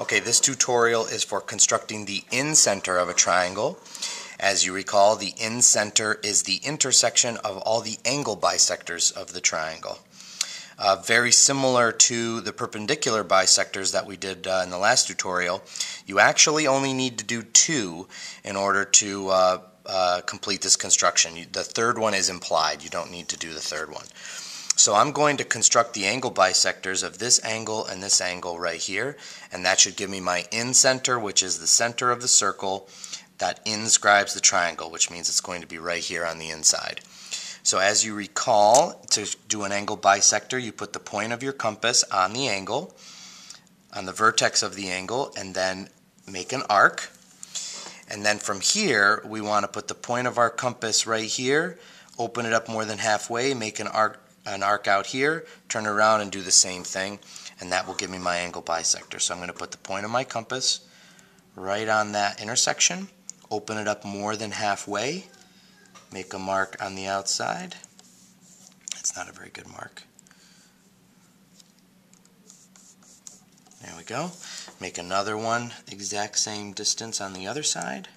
Okay, this tutorial is for constructing the incenter of a triangle. As you recall, the incenter is the intersection of all the angle bisectors of the triangle. Uh, very similar to the perpendicular bisectors that we did uh, in the last tutorial, you actually only need to do two in order to uh, uh complete this construction. The third one is implied. You don't need to do the third one. So I'm going to construct the angle bisectors of this angle and this angle right here, and that should give me my incenter, which is the center of the circle that inscribes the triangle, which means it's going to be right here on the inside. So as you recall, to do an angle bisector, you put the point of your compass on the angle, on the vertex of the angle, and then make an arc. And then from here, we want to put the point of our compass right here, open it up more than halfway, make an arc an arc out here, turn around and do the same thing, and that will give me my angle bisector. So I'm going to put the point of my compass right on that intersection, open it up more than halfway, make a mark on the outside. It's not a very good mark. There we go. Make another one exact same distance on the other side.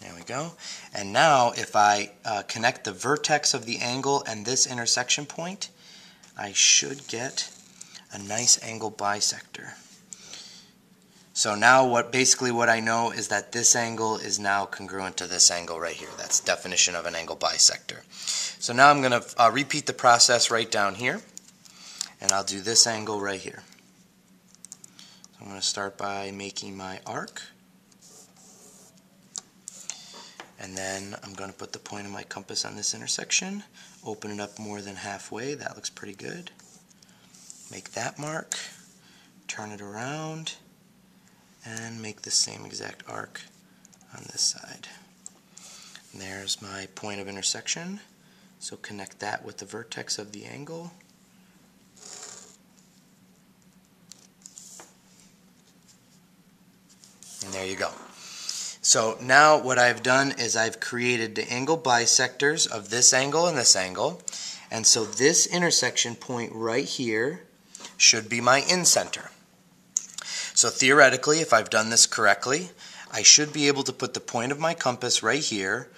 There we go. And now if I uh, connect the vertex of the angle and this intersection point, I should get a nice angle bisector. So now what basically what I know is that this angle is now congruent to this angle right here. That's definition of an angle bisector. So now I'm going to uh, repeat the process right down here and I'll do this angle right here. So I'm going to start by making my arc. And then I'm going to put the point of my compass on this intersection, open it up more than halfway, that looks pretty good. Make that mark, turn it around, and make the same exact arc on this side. And there's my point of intersection, so connect that with the vertex of the angle. And there you go. So now what I've done is I've created the angle bisectors of this angle and this angle. And so this intersection point right here should be my incenter. So theoretically, if I've done this correctly, I should be able to put the point of my compass right here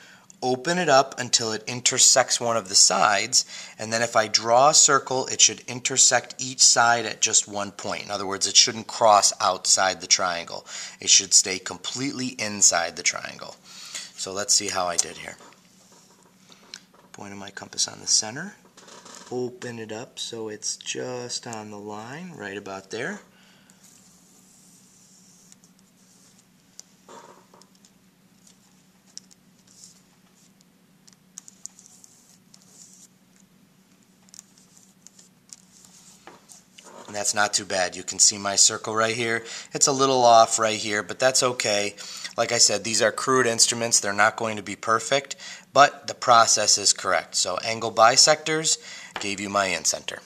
open it up until it intersects one of the sides, and then if I draw a circle, it should intersect each side at just one point. In other words, it shouldn't cross outside the triangle. It should stay completely inside the triangle. So let's see how I did here. Point of my compass on the center, open it up so it's just on the line, right about there. That's not too bad. You can see my circle right here. It's a little off right here, but that's okay. Like I said, these are crude instruments. They're not going to be perfect, but the process is correct. So angle bisectors gave you my incenter.